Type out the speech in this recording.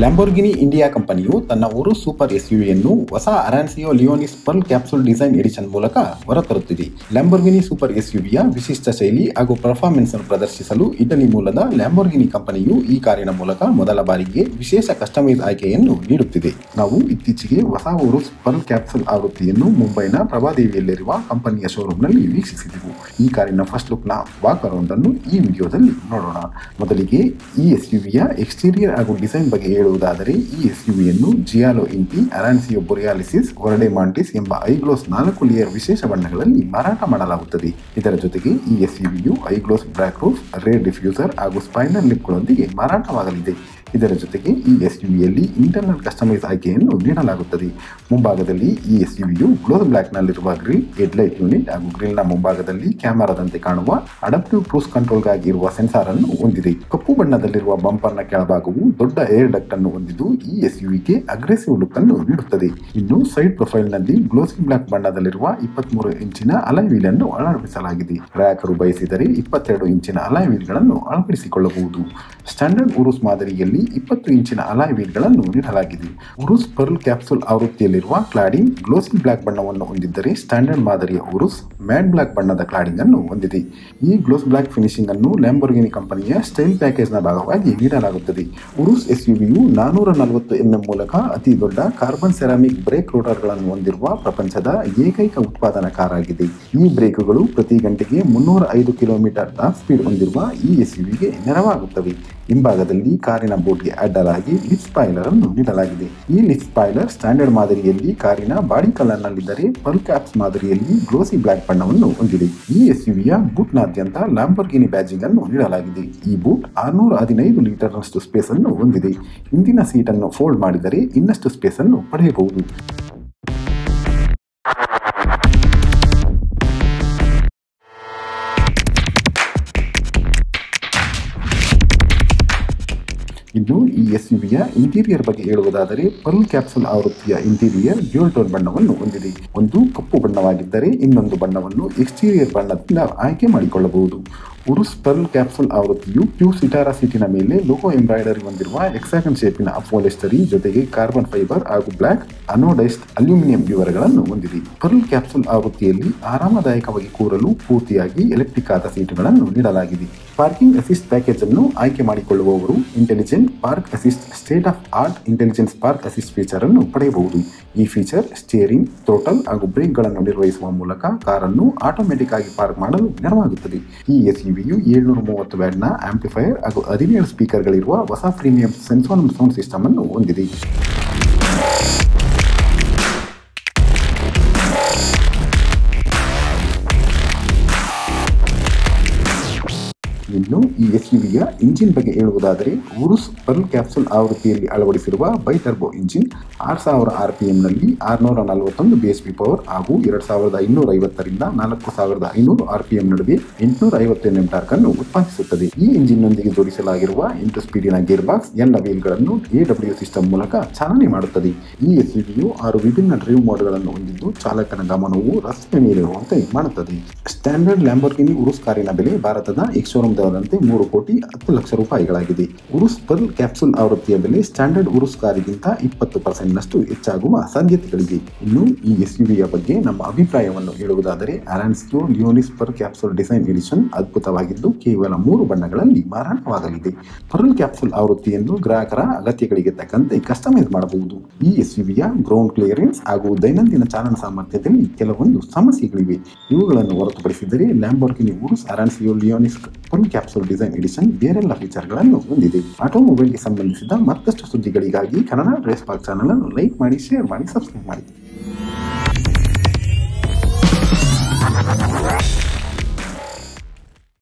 Lamborghini India ಕಂಪನಿಯು ತನ್ನ ಊರು ಸೂಪರ್ ಎಸ್ಯುವಿಯನ್ನು ಹೊಸ Arancio Leonis pearl capsule design edition ಮೂಲಕ ಹೊರತರುತ್ತಿದೆ. ಲ್ಯಾಂಬೋರ್ಗಿನಿ ಸೂಪರ್ ಎಸ್ಯುವಿಯ ವಿಶಿಷ್ಟ ಶೈಲಿ ಹಾಗೂ ಪರ್ಫಾರ್ಮೆನ್ಸ್ ಅನ್ನು ಪ್ರದರ್ಶಿಸಲು ಇಟಲಿ ಮೂಲದ ಲ್ಯಾಂಬೋರ್ಗಿನಿ ಕಂಪನಿಯು ಈ ಕಾರಿನ ಮೂಲಕ ಮೊದಲ ಬಾರಿಗೆ ವಿಶೇಷ ಕಸ್ಟಮೈಸ್ ಆಯ್ಕೆಯನ್ನು ನೀಡುತ್ತಿದೆ. ನಾವು ಇತ್ತೀಚೆಗೆ ಹೊಸ ಊರು ಪರ್ಲ್ ಕ್ಯಾಪ್ಸೂಲ್ ಆವೃತ್ತಿಯನ್ನು ಮುಂಬೈನ ಪ್ರಭಾದೇವಿಯಲ್ಲಿರುವ ಕಂಪನಿಯ ಶೋರೂಮ್ನಲ್ಲಿ ವೀಕ್ಷಿಸಿದೆವು. ಈ ಕಾರಿನ ಫಸ್ಟ್ ಲುಕ್ನ ವಾಕ್ ಅರೌಂಡ್ ಅನ್ನು ಈ ವಿಡಿಯೋದಲ್ಲಿ ನೋಡೋಣ. ಮೊದಲಿಗೆ ಈ ಎಸ್ಯುವಿಯ ಎಕ್ಸ್ಟೀರಿಯರ್ ಹಾಗೂ ಡಿಸೈನ್ ಬಗ್ಗೆ ಹೇಳುವುದಾದರೆ, ಈ ಎಸ್ಯುವಿಯನ್ನು ಜಿಯಾಲೋ ಇಂಪಿ ಅರಾನ್ಸಿಯೋ ಬೊರಿಯಾಲಿಸಿಸ್, ಹೊರಡೆ ಮಾಂಟಿಸ್ ಎಂಬ ಐಗ್ಲೋಸ್ ನಾಲ್ಕು ಲೇಯರ್ ವಿಶೇಷ ಬಣ್ಣಗಳಲ್ಲಿ ಮಾರಾಟ ಮಾಡಲಾಗುತ್ತದೆ. ಇದರ ಜೊತೆಗೆ ಈ ಎಸ್ಯುವಿಯು high gloss black roof rear diffuser ಹಾಗೂ ಸ್ಪೈನಲ್ ಲಿಪ್ಗಳೊಂದಿಗೆ ಮಾರಾಟವಾಗಲಿದೆ. ಇದರ ಜೊತೆಗೆ ಈ ಎಸ್ ಎಸ್ಯುವಿಯಲ್ಲಿ ಇಂಟರ್ನಲ್ ಕಸ್ಟಮೈಸ್ ಆಯ್ಕೆಯನ್ನು ನೀಡಲಾಗುತ್ತದೆ. ಮುಂಭಾಗದಲ್ಲಿ ಈ ಎಸ್ಯುವಿಯು ಗ್ಲೋಸ್ ಬ್ಲ್ಯಾಕ್ನಲ್ಲಿರುವ ಗ್ರಿಲ್ ಹೆಡ್ಲೈಟ್ ಯೂನಿಟ್ ಹಾಗೂ ಗ್ರಿಲ್ನ ಮುಂಭಾಗದಲ್ಲಿ ಕ್ಯಾಮೆರಾದಂತೆ ಕಾಣುವ ಅಡಾಪ್ಟಿವ್ ಕ್ರೂಸ್ ಕಂಟ್ರೋಲ್ಗಾಗಿ ಇರುವ ಸೆನ್ಸಾರ್ ಅನ್ನು ಹೊಂದಿದೆ. ಕಪ್ಪು ಬಣ್ಣದಲ್ಲಿರುವ ಬಂಪರ್ನ ಕೆಳಭಾಗವು ದೊಡ್ಡ ಏರ್ ಡಕ್ಟ್ ಅನ್ನು ಹೊಂದಿದ್ದು ಈ ಎಸ್ಯುವಿಗೆ ಅಗ್ರೆಸಿವ್ ಲುಕ್ ಅನ್ನು ನೀಡುತ್ತದೆ. ಇನ್ನು ಸೈಡ್ ಪ್ರೊಫೈಲ್ನಲ್ಲಿ ಗ್ಲೋಸ್ ಬ್ಲಾಕ್ ಬಣ್ಣದಲ್ಲಿರುವ ಇಪ್ಪತ್ಮೂರು ಇಂಚಿನ ಅಲಾಯ್ ವೀಲ್ ಅನ್ನು ಅಳವಡಿಸಲಾಗಿದೆ. ಗ್ರಾಹಕರು ಬಯಸಿದರೆ ಇಪ್ಪತ್ತೆರಡು ಇಂಚಿನ ಅಲಾಯ್ ವೀಲ್ಗಳನ್ನು ಅಳವಡಿಸಿಕೊಳ್ಳಬಹುದು. ಸ್ಟ್ಯಾಂಡರ್ಡ್ ಉರುಸ್ ಮಾದರಿಯಲ್ಲಿ ಇಪ್ಪತ್ತು ಇಂಚಿನ ಅಲಾಯ್ ವೀಲ್ಗಳನ್ನು ನೀಡಲಾಗಿದೆ. ಉರುಸ್ ಪರ್ಲ್ ಕ್ಯಾಪ್ಸೂಲ್ ಆವೃತ್ತಿಯಲ್ಲಿರುವ ಕ್ಲಾಡಿಂಗ್ ಗ್ಲೋಸಿ ಬ್ಲಾಕ್ ಬಣ್ಣವನ್ನು ಹೊಂದಿದ್ದರೆ ಸ್ಟ್ಯಾಂಡರ್ಡ್ ಮಾದರಿಯ ಉರುಸ್ ಮ್ಯಾಟ್ ಬ್ಲಾಕ್ ಬಣ್ಣದ ಕ್ಲಾಡಿಂಗ್ ಅನ್ನು ಹೊಂದಿದೆ. ಈ ಗ್ಲೋಸ್ ಬ್ಲಾಕ್ ಫಿನಿಶಿಂಗ್ ಅನ್ನು ಲ್ಯಾಂಬೋರ್ಗಿನಿ ಕಂಪನಿಯ ಸ್ಟೈಲ್ ಪ್ಯಾಕೇಜ್ನ ಭಾಗವಾಗಿ ನೀಡಲಾಗುತ್ತದೆ. ಉರುಸ್ ಎಸ್ಯುವಿಯು ನಾನೂರ ನಲವತ್ತು ಎಂಎಂ ಮೂಲಕ ಅತಿ ದೊಡ್ಡ ಕಾರ್ಬನ್ ಸೆರಾಮಿಕ್ ಬ್ರೇಕ್ ರೋಟರ್ಗಳನ್ನು ಹೊಂದಿರುವ ಪ್ರಪಂಚದ ಏಕೈಕ ಉತ್ಪಾದನಾ ಕಾರ್ ಆಗಿದೆ ಈ ಬ್ರೇಕ್ಗಳು ಪ್ರತಿ ಗಂಟೆಗೆ ಮುನ್ನೂರ ಐದು ಕಿಲೋಮೀಟರ್ ಟಾಪ್ ಸ್ಪೀಡ್ ಹೊಂದಿರುವ ಈ ಎಸ್ಯುವಿಗೆ ನೆರವಾಗುತ್ತವೆ. ಹಿಂಭಾಗದಲ್ಲಿ ಕಾರಿನ ಬೋಟ್ಗೆ ಅಡ್ಡಲಾಗಿ ಲಿಫ್ಟ್ ಸ್ಪಾಯ್ಲರ್ ಅನ್ನು ನೀಡಲಾಗಿದೆ. ಈ ಲಿಫ್ಟ್ ಸ್ಪಾಯ್ಲರ್ ಸ್ಟ್ಯಾಂಡರ್ಡ್ ಮಾದರಿಯಲ್ಲಿ ಕಾರಿನ ಬಾಡಿ ಕಲರ್ ನಲ್ಲಿದ್ದರೆ ಪಲ್ ಕ್ಯಾಪ್ಸ್ ಮಾದರಿಯಲ್ಲಿ ಗ್ಲೋಸಿ ಬ್ಲಾಕ್ ಬಣ್ಣವನ್ನು ಹೊಂದಿದೆ. ಈ ಎಸ್ ಎಸ್ಯುವಿಯ ಬೂಟ್ನಾದ್ಯಂತ ಲ್ಯಾಂಬರ್ಗಿನಿ ಬ್ಯಾಜಿಂಗ್ ಅನ್ನು ನೀಡಲಾಗಿದೆ. ಈ ಬೂಟ್ ಆರ್ನೂರ ಹದಿನೈದು ಲೀಟರ್ ನಷ್ಟು ಸ್ಪೇಸ್ ಅನ್ನು ಹೊಂದಿದೆ. ಹಿಂದಿನ ಸೀಟ್ ಅನ್ನು ಫೋಲ್ಡ್ ಮಾಡಿದರೆ ಇನ್ನಷ್ಟು ಸ್ಪೇಸ್ ಅನ್ನು ಪಡೆಯಬಹುದು. ಇನ್ನು ಈ ಎಸ್ಯುವಿಯ ಇಂಟೀರಿಯರ್ ಬಗ್ಗೆ ಹೇಳುವುದಾದರೆ ಪರ್ಲ್ ಕ್ಯಾಪ್ಸುಲ್ ಆವೃತ್ತಿಯ ಇಂಟೀರಿಯರ್ ಡ್ಯೂಲ್ ಟೋನ್ ಬಣ್ಣವನ್ನು ಹೊಂದಿದೆ. ಒಂದು ಕಪ್ಪು ಬಣ್ಣವಾಗಿದ್ದರೆ ಇನ್ನೊಂದು ಬಣ್ಣವನ್ನು ಎಕ್ಸ್ಟೀರಿಯರ್ ಬಣ್ಣದಿಂದ ಆಯ್ಕೆ ಮಾಡಿಕೊಳ್ಳಬಹುದು. ಉರುಸ್ ಪರ್ಲ್ ಕ್ಯಾಪ್ಸುಲ್ ಆವೃತ್ತಿಯು ಪ್ಯೂ ಸಿಟಾರಾ ಸೀಟಿನ ಮೇಲೆ ಲೋಗೋ ಎಂಬ್ರಾಯ್ಡರಿ ಹೊಂದಿರುವ ಎಕ್ಸಾಗನ್ ಶೇಪಿನ ಅಪೋಲೆಸ್ಟರಿ ಜೊತೆಗೆ ಕಾರ್ಬನ್ ಫೈಬರ್ ಹಾಗೂ ಬ್ಲಾಕ್ ಅನೋಡೈಸ್ಡ್ ಅಲ್ಯೂಮಿನಿಯಂ ವಿವರಗಳನ್ನು ಹೊಂದಿದೆ. ಪರ್ಲ್ ಕ್ಯಾಪ್ಸುಲ್ ಆವೃತ್ತಿಯಲ್ಲಿ ಆರಾಮದಾಯಕವಾಗಿ ಕೂರಲು ಪೂರ್ತಿಯಾಗಿ ಎಲೆಕ್ಟ್ರಿಕ್ ಆದ ಸೀಟುಗಳನ್ನು ನೀಡಲಾಗಿದೆ. ಪಾರ್ಕಿಂಗ್ ಅಸಿಸ್ಟ್ ಪ್ಯಾಕೇಜ್ ಅನ್ನು ಆಯ್ಕೆ ಮಾಡಿಕೊಳ್ಳುವವರು intelligent park assist state of art intelligence park assist feature ಅನ್ನು ಪಡೆಯಬಹುದು. ಈ ಫೀಚರ್ ಸ್ಟಿಯರಿಂಗ್ ಟೋಟಲ್ ಹಾಗೂ ಬ್ರೇಕ್ಗಳನ್ನು ನಿರ್ವಹಿಸುವ ಮೂಲಕ ಕಾರನ್ನು ಆಟೋಮೆಟಿಕ್ ಆಗಿ ಪಾರ್ಕ್ ಮಾಡಲು ನೆರವಾಗುತ್ತದೆ. ಈ ಎಸ್ಯುವಿಯು ಏಳ್ನೂರ ಮೂವತ್ತು ವ್ಯಾಟ್ನ ಆಂಪ್ಲಿಫೈಯರ್ ಹಾಗೂ ಹದಿನೇಳು ಸ್ಪೀಕರ್ಗಳಿರುವ ಹೊಸ ಪ್ರೀಮಿಯಂ ಸೆನ್ಸೋನಮ್ ಸೌಂಡ್ ಸಿಸ್ಟಮ್ ಅನ್ನು ಹೊಂದಿದೆ. ಇನ್ನು ಈ ಎಸ್ಯುವಿಯ ಇಂಜಿನ್ ಬಗ್ಗೆ ಹೇಳುವುದಾದರೆ, ಉರುಸ್ ಪರ್ಲ್ ಕ್ಯಾಪ್ಸುಲ್ ಆವೃತ್ತಿಯಲ್ಲಿ ಅಳವಡಿಸಿರುವ ಬೈ ಟರ್ಬೋ ಇಂಜಿನ್ ಆರು ಸಾವಿರ ಆರ್ ಪಿ ಎಂನಲ್ಲಿ ಆರುನೂರ ನಲವತ್ತೊಂದು ಬಿ ಎಸ್ ಪಿ ಪವರ್ ಹಾಗೂ ಎರಡು ಸಾವಿರದ ಐನೂರ ಐವತ್ತರಿಂದ ನಾಲ್ಕು ಸಾವಿರದ ಐನೂರು ಆರ್ ಪಿ ಎಂ ನಡುವೆ ಎಂಟುನೂರ ಐವತ್ತೆಂಟು ಟಾರ್ಕ್ ಅನ್ನು ಉತ್ಪಾದಿಸುತ್ತದೆ. ಈ ಇಂಜಿನ್ನೊಂದಿಗೆ ಜೋಡಿಸಲಾಗಿರುವ ಎಂಟು ಸ್ಪೀಡಿನ ಗೇರ್ ಬಾಕ್ಸ್ ಎಲ್ಲ ವೀಲ್ಗಳನ್ನು ಎ ಡಬ್ಲ್ಯೂ ಸಿಸ್ಟಮ್ ಮೂಲಕ ಚಾಲನೆ ಮಾಡುತ್ತದೆ. ಈ ಎಸ್ಯುವಿಯು ಆರು ವಿಭಿನ್ನ ಡ್ರೈವ್ ಮೋಡ್ಗಳನ್ನು ಹೊಂದಿದ್ದು ಚಾಲಕನ ಗಮನವು ರಸ್ತೆ ಮೇಲಿರುವಂತೆ ಮಾಡುತ್ತದೆ ಸ್ಟ್ಯಾಂಡರ್ಡ್ ಲ್ಯಾಂಬೋರ್ಗಿನಿ ಉರುಸ್ ಕಾರಿನ ಬೆಲೆ ಭಾರತದ ಎಕ್ಸೋರೂಮ್ ದರದಂತೆ ಮೂರು ಕೋಟಿ ಹತ್ತು ಲಕ್ಷ ರೂಪಾಯಿಗಳಾಗಿದೆ. ಉರುಸ್ ಪರ್ಲ್ ಕ್ಯಾಪ್ಸೂಲ್ ಆವೃತ್ತಿಯ ಬೆಲೆ ಸ್ಟ್ಯಾಂಡರ್ಡ್ ಉರುಸ್ ಕಾರಿಗಿಂತ ಇಪ್ಪತ್ತು ಪರ್ಸೆಂಟ್ನಷ್ಟು ಹೆಚ್ಚಾಗುವ ಸಾಧ್ಯತೆಗಳಿವೆ. ಇನ್ನು ಈ ಎಸ್ಯುವಿಯ ಬಗ್ಗೆ ನಮ್ಮ ಅಭಿಪ್ರಾಯವನ್ನು ಹೇಳುವುದಾದರೆ Arancio Leonis pearl capsule design edition ಅದ್ಭುತವಾಗಿದ್ದು, ಕೇವಲ ಮೂರು ಬಣ್ಣಗಳಲ್ಲಿ ಮಾರಾಟವಾಗಲಿದೆ. ಪರ್ಲ್ ಕ್ಯಾಪ್ಸೂಲ್ ಆವೃತ್ತಿಯನ್ನು ಗ್ರಾಹಕರ ಅಗತ್ಯಗಳಿಗೆ ತಕ್ಕಂತೆ ಕಸ್ಟಮೈಸ್ ಮಾಡಬಹುದು. ಈ ಎಸ್ಯುವಿಯ ಗ್ರೌಂಡ್ ಕ್ಲಿಯರೆನ್ಸ್ ಹಾಗೂ ದೈನಂದಿನ ಚಾಲನ ಸಾಮರ್ಥ್ಯದಲ್ಲಿ ಕೆಲವೊಂದು ಸಮಸ್ಯೆಗಳಿವೆ. ಇವುಗಳನ್ನು ಹೊರತುಪಡಿಸಿದರೆ Lamborghini Urus Arancio Leonis pearl capsule design edition ಬೇರೆಲ್ಲ ಫೀಚರ್ಗಳನ್ನು ಹೊಂದಿದೆ ಆಟೋಮೊಬೈಲ್ಗೆ ಸಂಬಂಧಿಸಿದ ಮತ್ತಷ್ಟು ಸುದ್ದಿಗಳಿಗಾಗಿ ಕನ್ನಡ ಡ್ರೆಸ್ ಪಾಕ್ ಚಾನಲ್ ಅನ್ನು ಲೈಕ್ ಮಾಡಿ ಶೇರ್ ಮಾಡಿ ಸಬ್ಸ್ಕ್ರೈಬ್ ಮಾಡಿ